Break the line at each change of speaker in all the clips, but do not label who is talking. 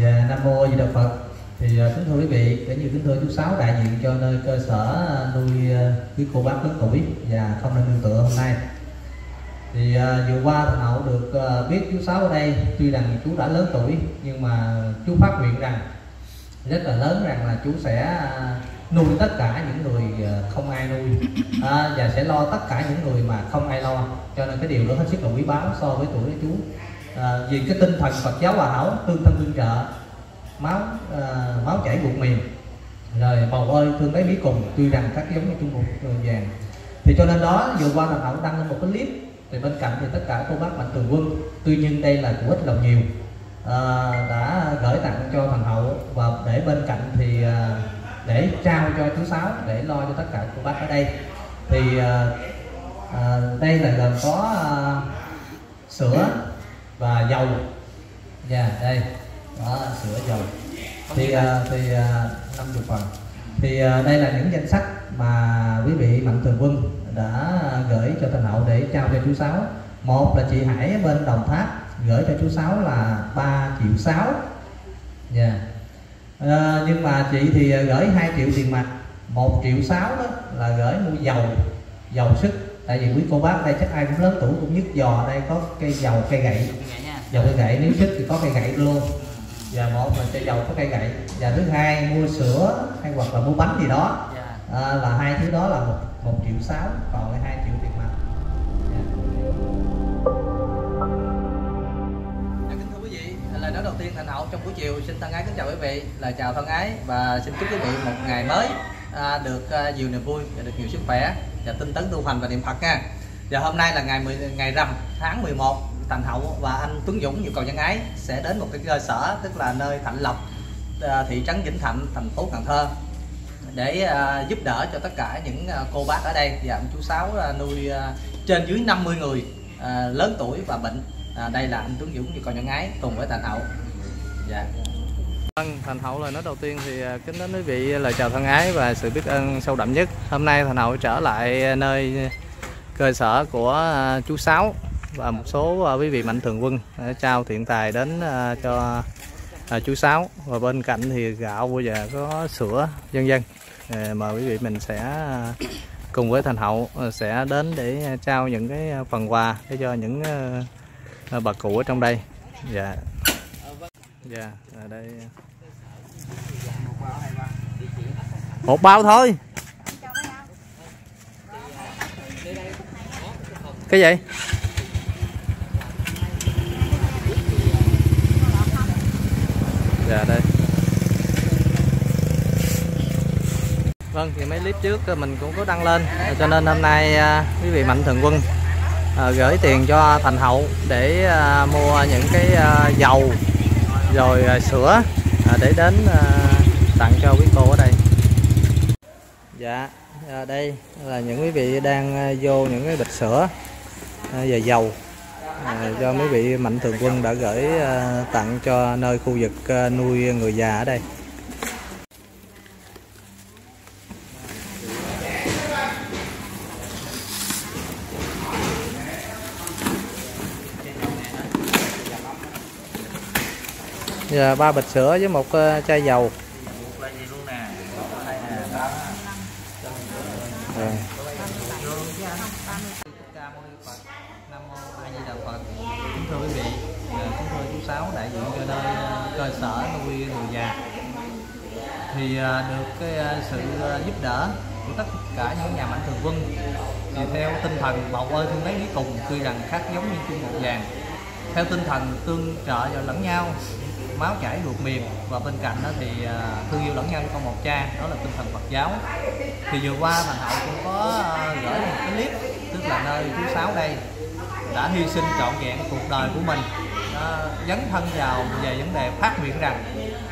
và Nam Mô Di Đà Phật. Thì à, kính thưa quý vị, cũng như kính thưa chú Sáu đại diện cho nơi cơ sở nuôi à, quý cô bác lớn tuổi và không nên nương tựa hôm nay. Thì à, vừa qua thằng hậu được biết chú Sáu ở đây tuy rằng chú đã lớn tuổi nhưng mà chú phát nguyện rằng rất là lớn rằng là chú sẽ nuôi tất cả những người không ai nuôi. À, và sẽ lo tất cả những người mà không ai lo. Cho nên cái điều đó hết sức là quý báu so với tuổi của chú à, vì cái tinh thần Phật giáo hòa hảo tương thân tương trợ máu à, máu chảy ruột miền rồi bầu ơi thương lấy bí cùng tuy rằng các giống như chung một ờ, vàng. Thì cho nên đó vừa qua là hậu đăng lên một cái clip thì bên cạnh thì tất cả cô bác mạnh thường quân tuy nhiên đây là của ít lòng nhiều à, đã gửi tặng cho thằng hậu và để bên cạnh thì à, để trao cho chú sáu để lo cho tất cả cô bác ở đây. Thì à, à, đây là gồm có à, sữa và dầu. Dạ đây đó sữa dầu. Thì à, thì à, 50 phần. Thì à, đây là những danh sách mà quý vị mạnh thường quân đã gửi cho thành hậu để trao cho chú sáu. Một là chị Hải ở bên Đồng Tháp gửi cho chú sáu là 3 triệu sáu. Dạ. À, nhưng mà chị thì gửi 2 triệu tiền mặt 1 triệu sáu đó là gửi mua dầu dầu sức tại vì quý cô bác đây chắc ai cũng lớn tuổi cũng nhức giò đây có cây dầu cây gậy. Dầu cây gậy nếu sức thì có cây gậy luôn. Và một là cây dầu có cây gậy. Và thứ hai mua sữa hay hoặc là mua bánh gì đó. À, là hai thứ đó là một một triệu sáu còn lại hai triệu tiền mặt. Dạ.
Dạ, lời nói đầu tiên thành hậu trong buổi chiều xin thân ái kính chào quý vị, lời chào thân ái và xin chúc quý vị một ngày mới à, được à, nhiều niềm vui và được nhiều sức khỏe và tinh tấn tu hành và niệm Phật nha. Và hôm nay là ngày 10, ngày rằm tháng 11 Thành Hậu và anh Tuấn Dũng nhiều cầu nhân ái sẽ đến một cái cơ sở tức là nơi Thạnh Lộc à, thị trấn Vĩnh Thạnh thành phố Cần Thơ để à, giúp đỡ cho tất cả những à, cô bác ở đây và ông chú Sáu à, nuôi à, trên dưới 50 người à, lớn tuổi và bệnh. À, đây là anh Tuấn Dũng như cầu nhân ái cùng với Thành Hậu. Dạ.
Vâng, Thành Hậu lời nói đầu tiên thì à, kính đến quý vị à, lời chào thân ái và sự biết ơn sâu đậm nhất. Hôm nay Thành Hậu trở lại nơi cơ sở của à, chú Sáu và một số quý vị mạnh thường quân để trao thiện tài đến cho chú Sáu và bên cạnh thì gạo bây giờ có sữa vân vân. Mời quý vị mình sẽ cùng với Thành Hậu sẽ đến để trao những cái phần quà để cho những bà cụ ở trong đây. Dạ. Dạ, ở đây. Một bao thôi. Cái gì? Dạ đây. Vâng thì mấy clip trước mình cũng có đăng lên. Cho nên hôm nay à, quý vị mạnh thường quân à, gửi tiền cho thành hậu để à, mua những cái dầu rồi à, sữa à, để đến à, tặng cho quý cô ở đây. Dạ đây là những quý vị đang vô những cái bịch sữa và dầu do mấy vị mạnh thường quân đã gửi tặng cho nơi khu vực nuôi người già ở đây. Dạ, ba bịch sữa với một ờ, chai dầu. Rồi.
Kính thưa quý vị, ờ, kính thưa chú Sáu đại diện cho nơi cơ sở nuôi người già. Thì được cái sự giúp đỡ của tất cả những nhà mạnh thường quân thì theo tinh thần bầu ơi thương lấy lý cùng tuy rằng khác giống như chung một vàng theo tinh thần tương trợ và lẫn nhau máu chảy ruột mềm và bên cạnh đó thì à, thương yêu lẫn nhau như con một cha đó là tinh thần Phật giáo. Thì vừa qua thành hậu cũng có à, gửi một cái clip tức là nơi thứ sáu đây đã hy sinh trọn vẹn cuộc đời của mình. À, dấn thân vào về vấn đề phát nguyện rằng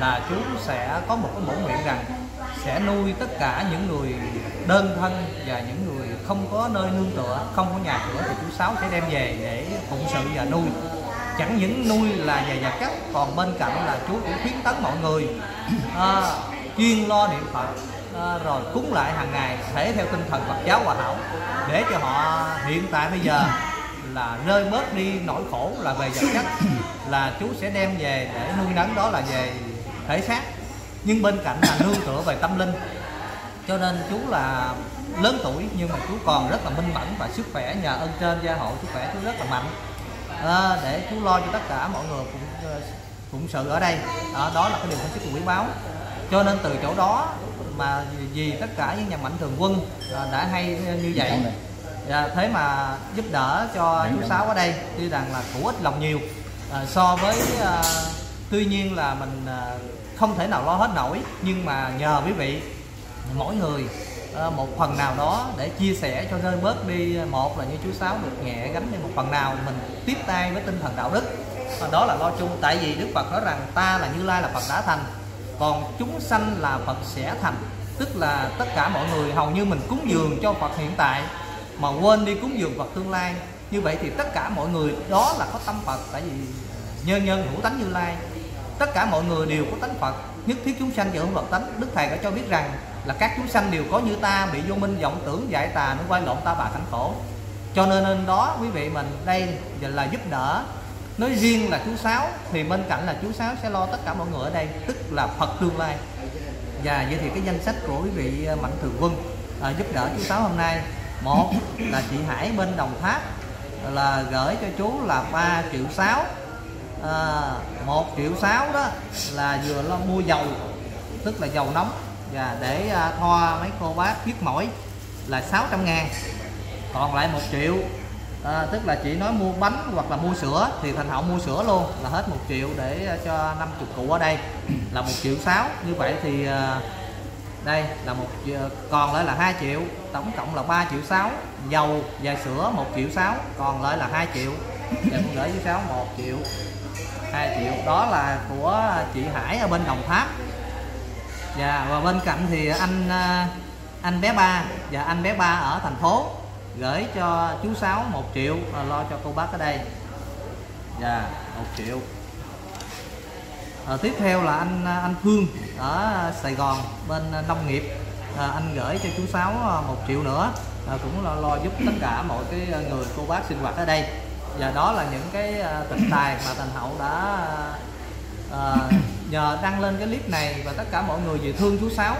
là chú sẽ có một cái bổn nguyện rằng sẽ nuôi tất cả những người đơn thân và những người không có nơi nương tựa không có nhà cửa thì chú sáu sẽ đem về để phụng sự và nuôi chẳng những nuôi là về vật chất còn bên cạnh là chú cũng khuyến tấn mọi người. À, chuyên lo niệm phật. À, rồi cúng lại hàng ngày thể theo tinh thần Phật giáo hòa hảo để cho họ hiện tại bây giờ là rơi bớt đi nỗi khổ là về vật chất là chú sẽ đem về để nuôi nấng đó là về thể xác. Nhưng bên cạnh là nương tựa về tâm linh. Cho nên chú là lớn tuổi nhưng mà chú còn rất là minh mẫn và sức khỏe nhờ ơn trên gia hộ sức khỏe chú rất là mạnh à, để chú lo cho tất cả mọi người cũng phụng sự ở đây. Đó, đó là cái điều hết sức quý báu. Cho nên từ chỗ đó mà vì tất cả những nhà mạnh thường quân à, đã hay như vậy. Và thế mà giúp đỡ cho chú sáu ở đây tuy rằng là thủ ích lòng nhiều à, so với à, tuy nhiên là mình à, không thể nào lo hết nổi. Nhưng mà nhờ quý vị mỗi người à, Ờ, một phần nào đó để chia sẻ cho rơi bớt đi ờ, một là như chú sáu được nhẹ gánh đi một phần nào mình tiếp tay với tinh thần đạo đức. Ờ, đó là lo chung, tại vì đức phật nói rằng ta là như lai là phật đã thành, còn chúng sanh là phật sẽ thành. Tức là tất cả mọi người hầu như mình cúng dường cho phật hiện tại, mà quên đi cúng dường phật tương lai. Như vậy thì tất cả mọi người, đó là có tâm phật, tại vì nhân nhân hữu tánh như lai. Tất cả mọi người đều có tánh phật, nhất thiết chúng sanh giờ phật tánh. Đức thầy đã cho biết rằng là các chúng sanh đều có như ta bị vô minh vọng tưởng giải tà nó quay lộn ta bà cảnh khổ cho nên nên đó quý vị mình đây là giúp đỡ. Nói riêng là chú sáu thì bên cạnh là chú sáu sẽ lo tất cả mọi người ở đây tức là phật tương lai. Và vậy thì cái danh sách của quý vị ờ, mạnh thường quân à, giúp đỡ chú sáu hôm nay. Một là chị Hải bên Đồng Tháp là gửi cho chú là 3 triệu sáu. Ờ, à, 1 triệu sáu đó là vừa lo mua dầu tức là dầu nóng và để à, thoa mấy cô bác viết mỏi là 600 ngàn. Còn lại 1 triệu à, tức là chỉ nói mua bánh hoặc là mua sữa thì thành hậu mua sữa luôn là hết 1 triệu để à, cho 50 cụ ở đây. Là 1 triệu 6 như vậy thì à, đây là một à, còn lại là 2 triệu tổng cộng là 3 triệu 6 dầu và sữa 1 triệu 6 còn lại là 2 triệu. Và con gửi với 6 1 triệu 2 triệu. Đó là của chị Hải ở bên Đồng Tháp và, và bên cạnh thì anh à, anh bé ba. Và anh bé ba ở thành phố gửi cho chú Sáu một triệu à, lo cho cô bác ở đây. Và một triệu. À, tiếp theo là anh à, anh Phương ở Sài Gòn bên nông nghiệp. À, anh gửi cho chú Sáu một triệu nữa. À, cũng lo, lo giúp tất cả mọi cái người cô bác sinh hoạt ở đây. Và đó là những cái tình tài mà thành hậu đã à, nhờ đăng lên cái clip này và tất cả mọi người về thương chú Sáu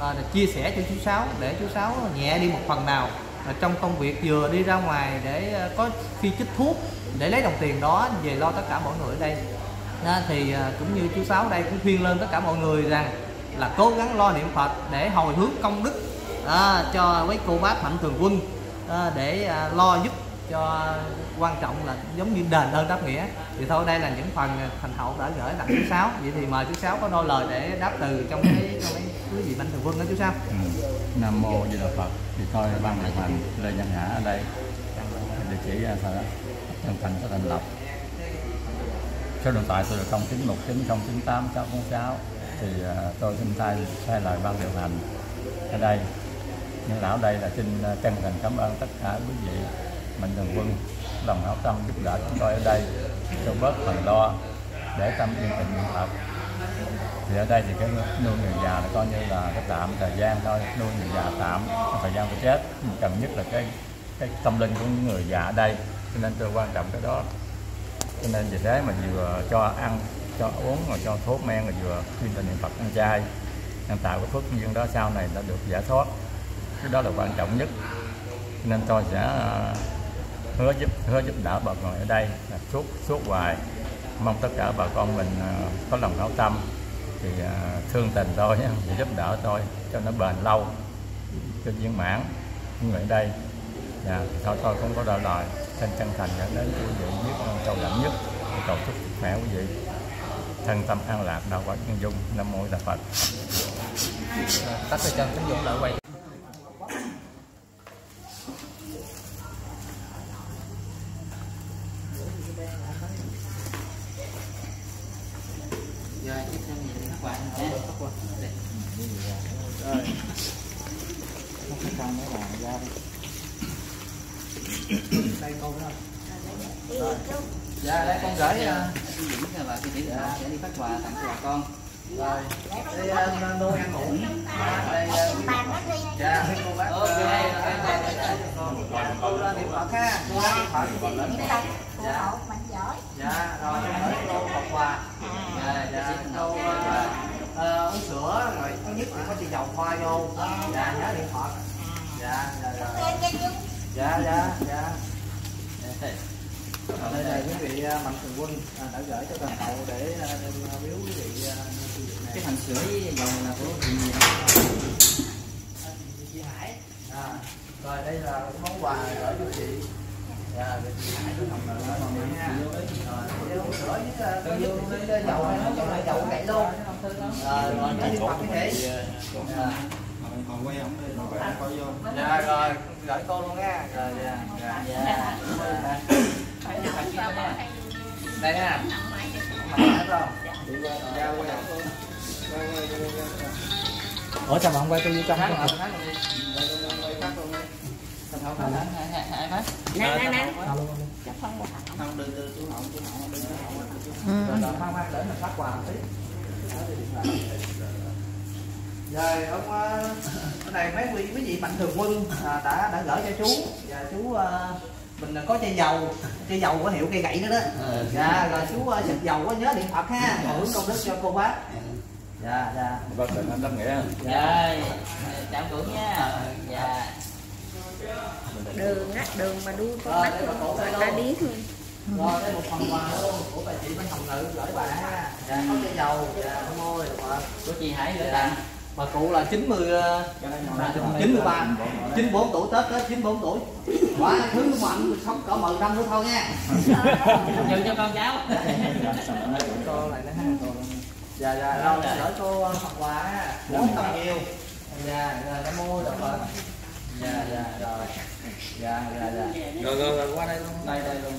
à, để chia sẻ cho chú Sáu để chú Sáu nhẹ đi một phần nào. À, trong công việc vừa đi ra ngoài để à, có khi chích thuốc để lấy đồng tiền đó về lo tất cả mọi người ở đây. À, thì à, cũng như chú Sáu đây cũng khuyên lên tất cả mọi người rằng là cố gắng lo niệm Phật để hồi hướng công đức à, cho với cô bác mạnh thường quân à, để à, lo giúp cho quan trọng là giống như đền ơn đáp nghĩa. Thì thôi, đây là những phần thành hậu đã gửi tặng chú sáu. Vậy thì mời chú sáu có đôi lời để đáp từ trong cái trong cái quý vị mạnh thường quân đó chú sáu.
Ừ. nam mô di đà phật. Thì tôi ban điều hành lê văn ngã ở đây. Địa chỉ à, thờ chân thành có thành lập. Số điện thoại tôi là 0919 098 thì à, tôi xin thay thay lời ban điều hành. Ở đây, những lão đây là xin à, chân thành cảm ơn tất cả quý vị mạnh thường quân lòng hảo tâm giúp đỡ chúng tôi ở đây, cho bớt phần lo để tâm yên tĩnh niệm phật. Thì ở đây thì cái nuôi người già là coi như là cái tạm thời gian thôi, nuôi người già tạm, thời gian phải chết. Cần nhất là cái cái tâm linh của những người già ở đây, cho nên tôi quan trọng cái đó. Cho nên vì thế mà vừa cho ăn, cho uống rồi cho thuốc men, rồi vừa khuyên tình niệm Phật ăn chay. Ăn tạo cái phước duyên đó sau này nó được giải thoát. Cái đó là quan trọng nhất. Nên tôi sẽ hứa giúp hứa giúp đỡ bà con ở đây là suốt suốt hoài. Mong tất cả bà con mình ờ, có lòng hảo tâm. Thì ờ, thương tình tôi thì giúp đỡ tôi cho nó bền lâu cho viên mãn. Người ở đây dạ, thôi tôi cũng có đòi lời xin chân thành dẫn đến quý vị biết ờ, cầu đậm nhất cầu chúc khỏe quý vị. Thân tâm an lạc đạo quả nhân dung nam mô là phật.
Tắt tay chân tính dụng lại quay
Rồi, tiếp theo nhìn các bạn nhé.
rồi
Không có con nữa là ra đi.
đây câu đó rồi dạ đây con gửi
Cái gì là bà cái điểm sẽ đi phát quà tặng cho bà con.
rồi đây uh, nuôi ăn ngủ đây dạ cô bác cô ra niệm phật ha niệm phật
Niệm Phật, giỏi
dạ rồi gửi cô một quà. Dạ dạ cô ờ, uống sữa rồi thứ nhất là có chị dầu khoa vô. Dạ nhớ điện thoại. Dạ dạ dạ dạ dạ. Dạ Ở đây là quý vị ờ, mạnh thường quân ờ, đã gửi cho toàn cầu để ờ, đem ờ, biếu quý vị ờ,
cái thằng sữa với dầu là của chị
chị Hải à, rồi đây là món quà gửi cho chị dạ để chị Hải cứ nha rồi với ờ, coi như cái dầu này nó trong này dầu vậy luôn rồi rồi đi mặt cái dạ
còn quay không đây rồi coi vô
dạ rồi gửi cô luôn nha rồi dạ dạ
dạ
đây nha không ủa sao mà không quay tôi vô trong không.
Không, không, không, phát.
nè nè nè
Không, đưa- đưa chú Hậu, chú Hậu, đưa chú Hậu,
mang để mình phát quà tí rồi ông cái này mấy quý quý vị mạnh thường quân à, đã đã gửi cho chú và chú ờ, mình có chai dầu. Chai dầu có hiệu cây gậy nữa đó. Dạ rồi chú uh, xịt dầu có nhớ điện thoại ha. Hồi hướng công đức cho cô bác. Dạ. Dạ
bác định anh đáp nghĩa
Dạ, chào cụ nha. Dạ.
đường á đường mà đuôi con
Rồi,
mắt người ta
luôn.
điếc luôn.
Rồi đây một phần quà luôn của bà chị bên hồng nữ gửi bà ha. Dạ. Có chai dầu. Dạ ơn Dạ.
Của chị Hải gửi tặng.
Bà cụ là 90 ờ, 93 94 tuổi Tết đó 94 tuổi. Quá thứ mà anh sống cỡ 10 năm nữa thôi nha.
Nhường cho con cháu.
cô lại nữa ha dạ dạ. Rồi gửi cô ờ, phần quà ha bốn trăm nhiều dạ dạ nam mô đạo phật. Dạ dạ rồi. Dạ dạ dạ.
Rồi rồi rồi qua đây luôn.
Đây đây luôn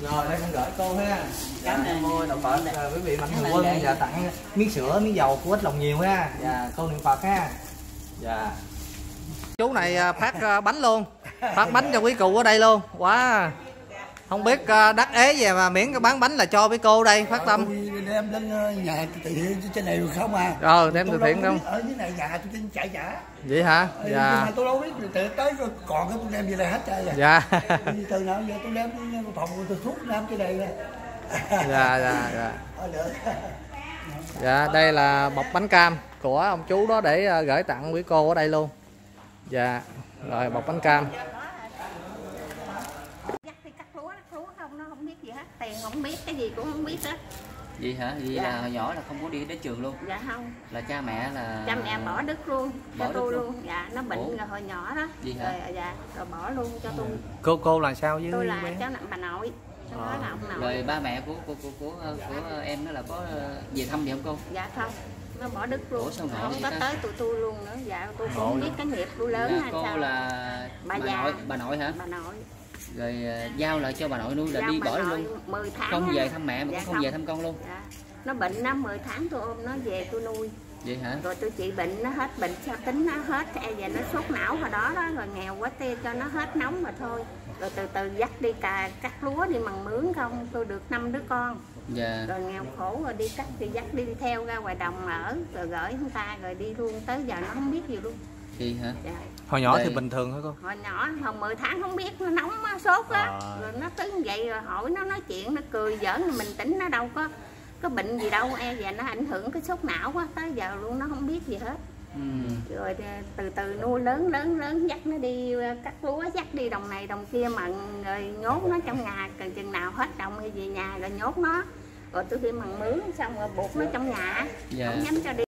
rồi đây con gửi cô ha.
Cảm ơn.
Nam mô đạo phật rồi quý vị mạnh thường quân và tặng miếng sữa miếng dầu của ít lòng nhiều ha. Dạ. Cô niệm phật ha. Dạ. Chú này à, phát à, bánh luôn. Phát bánh cho quý cụ ở đây luôn. Quá. Không biết à, đắt ế về mà miễn bán bánh là cho với cô đây phát tâm
đem lên ờ, nhà từ thiện trên này được không à?
Rồi đem từ thiện
đâu
không
Ở dưới này nhà tôi trên chạy trả
vậy hả?
Ừ,
dạ.
mà tôi đâu biết từ tới rồi còn cái tôi đem về đây hết trơn rồi.
Dạ.
Từ nào giờ tôi đem đi phòng tôi thuốc nam trên này rồi.
Dạ dạ dạ.
Được.
Dạ đây là bọc bánh cam của ông chú đó để gửi tặng quý cô ở đây luôn. Dạ rồi bọc bánh cam.
Dắt đi cắt lúa cắt lúa không nó không biết gì hết. Tiền không biết cái gì cũng không biết hết
Vậy hả? Vậy
Dạ.
là hồi nhỏ là không có đi đến trường luôn.
dạ không
Là cha mẹ là
cha mẹ bỏ đứt luôn
Bỏ
cho tôi
luôn.
luôn dạ nó
Ủa?
bệnh rồi hồi nhỏ đó
Gì hả?
rồi dạ rồi bỏ luôn cho tôi
cô cô là sao với
tôi là cháu nặng bà nội cháu nói là ông nội
Rồi ba mẹ của của của của, của em nó là có ờ, về thăm gì không cô?
dạ không nó bỏ đứt luôn
Ủa, sao
không
vậy
có
ta?
tới tụi tôi luôn nữa dạ tôi cũng không biết cái nghiệp tôi lớn
Là
hay
cô
sao
là
Bà
bà
già.
nội bà nội hả?
bà nội
Rồi ờ, giao lại cho bà nội nuôi là
Giao
đi bỏ luôn.
10 tháng
Không về thăm mẹ mà
Dạ
cũng không về thăm con luôn.
dạ. nó bệnh nó 10 tháng tôi ôm nó về tôi nuôi
Vậy hả?
rồi tôi trị bệnh nó hết bệnh sao tính nó hết e giờ nó sốt não hồi đó đó rồi nghèo quá tia cho nó hết nóng mà thôi rồi từ từ dắt đi cà cắt lúa đi mần mướn không tôi được năm đứa con
Dạ.
rồi nghèo khổ rồi đi cắt thì dắt đi theo ra ngoài đồng ở rồi gửi người ta rồi đi luôn tới giờ nó không biết gì luôn
Vậy hả?
dạ.
hồi nhỏ
Đây.
thì bình thường hả cô
hồi nhỏ hồi 10 tháng không biết nó nóng á, sốt á
À.
rồi nó cứ vậy rồi hỏi nó nói chuyện nó cười giỡn mình tỉnh nó đâu có có bệnh gì đâu e giờ nó ảnh hưởng cái sốt não quá tới giờ luôn nó không biết gì hết
Ừ.
rồi từ từ nuôi lớn lớn lớn dắt nó đi à, cắt lúa dắt đi đồng này đồng kia mận rồi nhốt nó trong nhà cần chừng nào hết đồng thì về nhà rồi nhốt nó rồi tôi đi mần mướn xong rồi buộc nó trong nhà
Dạ.
không dám cho đi